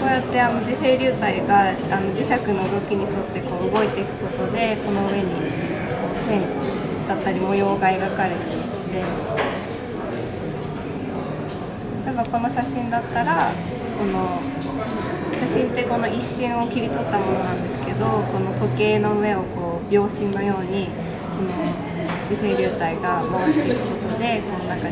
こうやってあの磁性流体があの磁石の動きに沿ってこう動いていくことでこの上にこう線だったり模様が描かれていて例えばこの写真だったらこの写真ってこの一瞬を切り取ったものなんですけどこの時計の上をこう秒針のようにこの磁生流体が回っていくことでこのなんか